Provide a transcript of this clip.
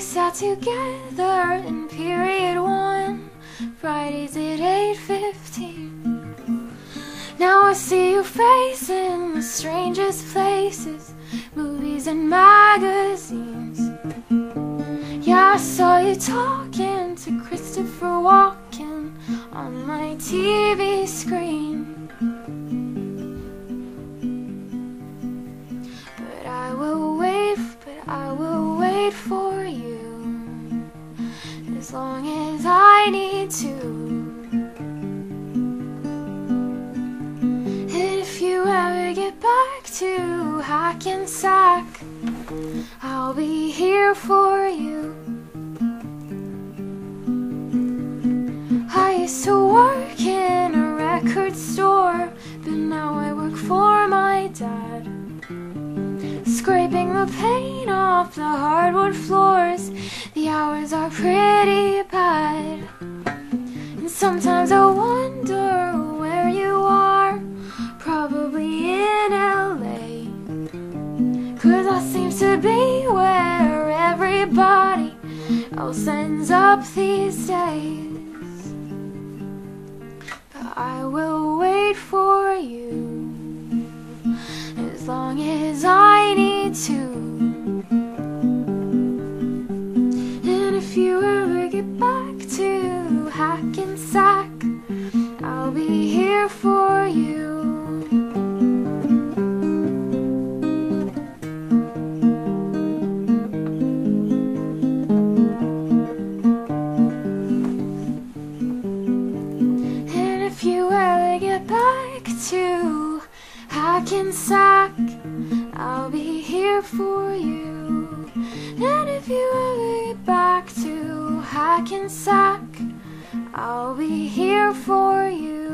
sat together in period one, I see your face in the strangest places, movies and magazines. Yeah, I saw you talking to Christopher Walken on my TV screen. But I will wait, but I will wait for you as long as I need to. To Hackensack, I'll be here for you. I used to work in a record store, but now I work for my dad. Scraping the paint off the hardwood floors, the hours are pretty bad. And sometimes I wonder else ends up these days. But I will wait for you as long as I need to. And if you ever get back to Hackensack, I'll be here for if you ever get back to Hackensack, I'll be here for you. And if you ever get back to Hackensack, I'll be here for you.